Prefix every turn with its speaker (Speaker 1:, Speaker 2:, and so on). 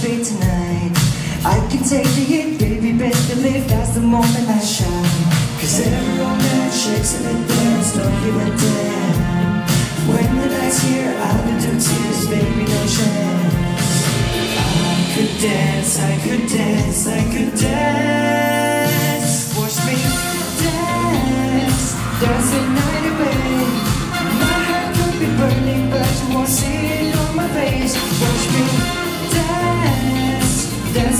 Speaker 1: free tonight. I can take the hit, baby, best live that's the moment I shine. Cause every romance shakes and it dance, don't give a damn. When the night's here, I'll be through tears, baby, no chance. I could dance, I could dance, I could dance. Watch me dance, dance the night away. My heart could be burning.